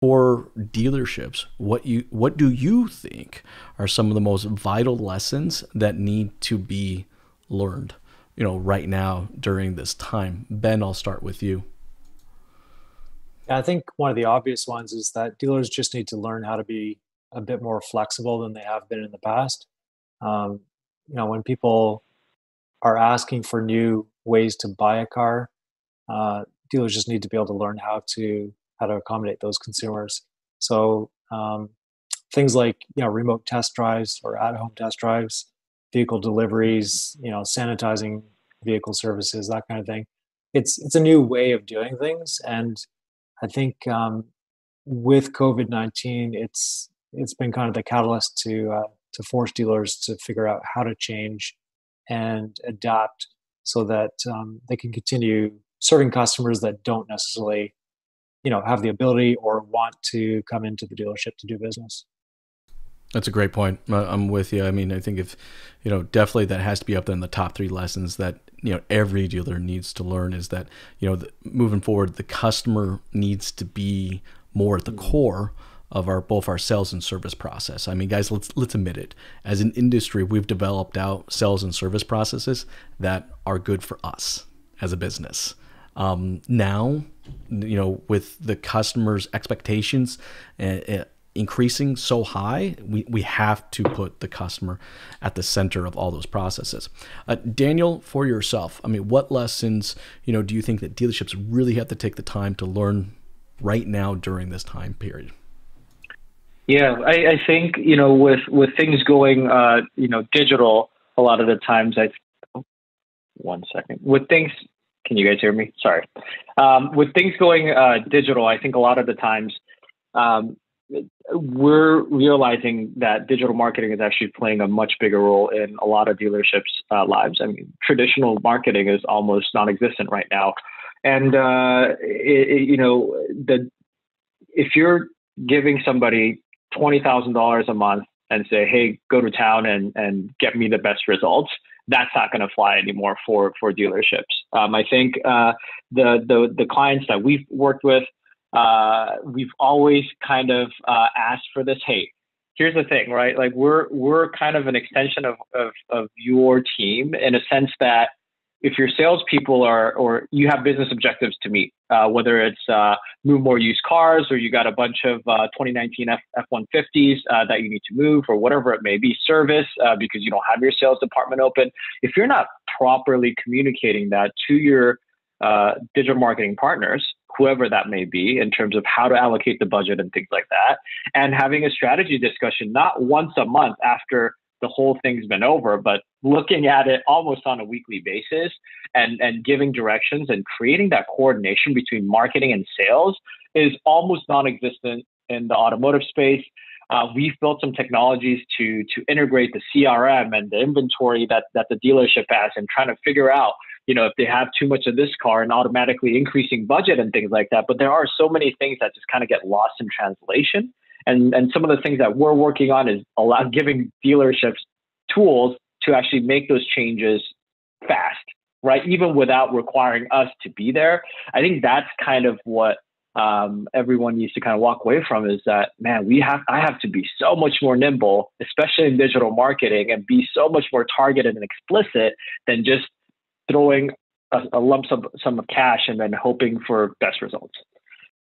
for dealerships, what you what do you think are some of the most vital lessons that need to be learned, you know, right now during this time? Ben, I'll start with you. I think one of the obvious ones is that dealers just need to learn how to be a bit more flexible than they have been in the past. Um, you know, when people are asking for new ways to buy a car, uh, dealers just need to be able to learn how to how to accommodate those consumers. So um, things like you know remote test drives or at home test drives, vehicle deliveries, you know sanitizing vehicle services, that kind of thing. It's it's a new way of doing things, and I think um, with COVID nineteen, it's it's been kind of the catalyst to uh, to force dealers to figure out how to change and adapt so that um, they can continue serving customers that don't necessarily you know have the ability or want to come into the dealership to do business that's a great point i'm with you i mean i think if you know definitely that has to be up there in the top three lessons that you know every dealer needs to learn is that you know the, moving forward the customer needs to be more at the mm-hmm. core of our both our sales and service process. I mean, guys, let's let's admit it. As an industry, we've developed out sales and service processes that are good for us as a business. Um, now, you know, with the customers' expectations uh, increasing so high, we, we have to put the customer at the center of all those processes. Uh, Daniel, for yourself, I mean, what lessons, you know, do you think that dealerships really have to take the time to learn right now during this time period? Yeah, I, I think you know with with things going uh, you know digital, a lot of the times I. one second With things can you guys hear me? Sorry. Um, with things going uh, digital, I think a lot of the times um, we're realizing that digital marketing is actually playing a much bigger role in a lot of dealerships' uh, lives. I mean, traditional marketing is almost non-existent right now, and uh, it, it, you know, the if you're giving somebody twenty thousand dollars a month and say, "Hey, go to town and and get me the best results," that's not going to fly anymore for for dealerships. Um, I think uh, the the the clients that we've worked with, uh, we've always kind of uh, asked for this. Hey, here's the thing, right? Like we're we're kind of an extension of of, of your team in a sense that if your salespeople are, or you have business objectives to meet, uh, whether it's uh, move more used cars or you got a bunch of uh, 2019 F- F-150s uh, that you need to move or whatever it may be, service uh, because you don't have your sales department open. If you're not properly communicating that to your uh, digital marketing partners, whoever that may be, in terms of how to allocate the budget and things like that, and having a strategy discussion not once a month after the whole thing's been over, but looking at it almost on a weekly basis and, and giving directions and creating that coordination between marketing and sales is almost non-existent in the automotive space. Uh, we've built some technologies to to integrate the CRM and the inventory that that the dealership has, and trying to figure out, you know, if they have too much of this car and automatically increasing budget and things like that. But there are so many things that just kind of get lost in translation. And, and some of the things that we're working on is allow, giving dealerships tools to actually make those changes fast, right? Even without requiring us to be there. I think that's kind of what um, everyone needs to kind of walk away from is that man, we have I have to be so much more nimble, especially in digital marketing, and be so much more targeted and explicit than just throwing a, a lump sum, sum of cash and then hoping for best results.